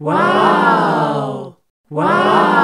Wow! Wow!